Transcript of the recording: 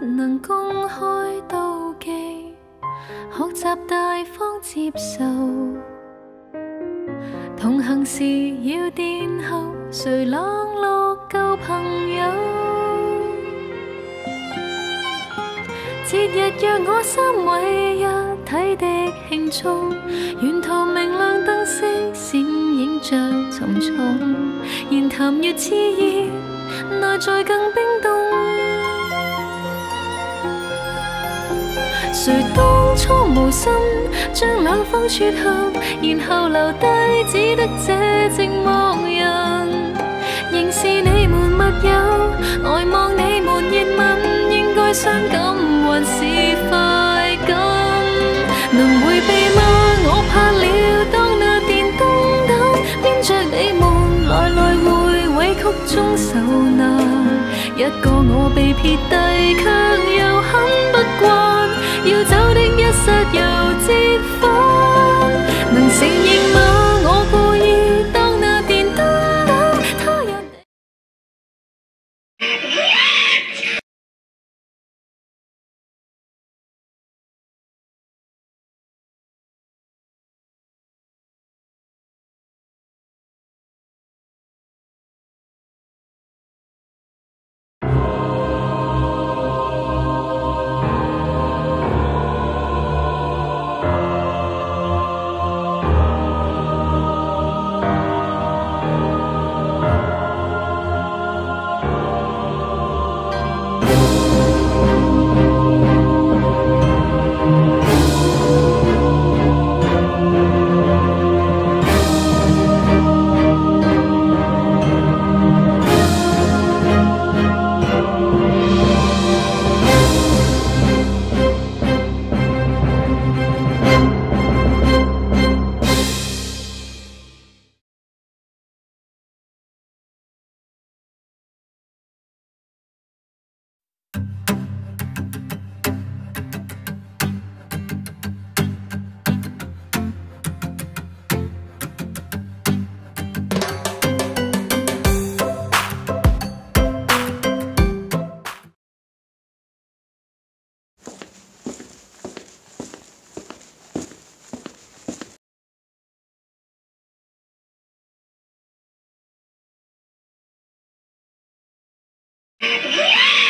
能公开妒忌，学习大方接受。同行时要殿后，谁冷落旧朋友？节日若我三位一体的庆祝，沿途明亮灯饰闪映着沉重，言谈越炽热，内在更冰冻。谁当初无心将两方撮合，然后留低只得这寂寞人。仍是你们密友，呆望你们热吻，应该伤感还是快感？能回避吗？我怕了，当那电灯胆，编着你们来来回委曲中受难。一个我被撇低，却又。Yeah!